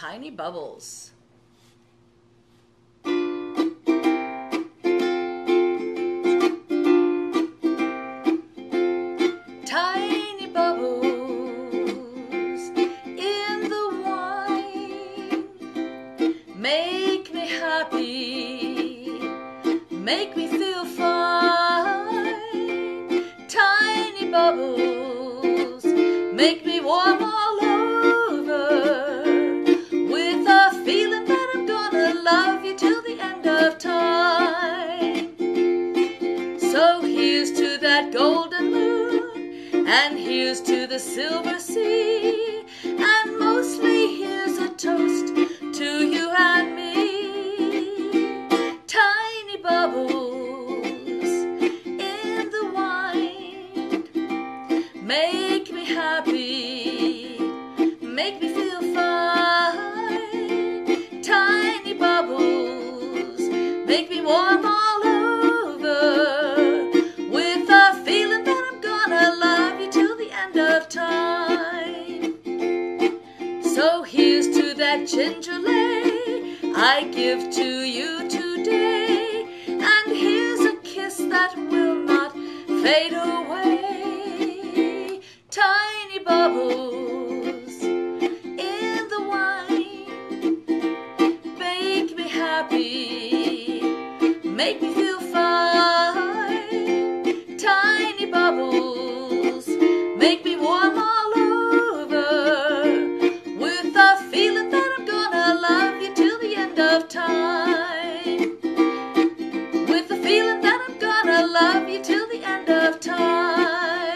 Tiny Bubbles. Tiny bubbles in the wine make me happy, make me feel fine. Tiny bubbles make me warm golden moon, and here's to the silver sea, and mostly here's a toast to you and me. Tiny bubbles in the wine make me happy, make me feel fine. Tiny bubbles make me warm time. So here's to that ginger lei I give to you today, and here's a kiss that will not fade away. Tiny bubbles in the wine make me happy, make me feel love you till the end of time.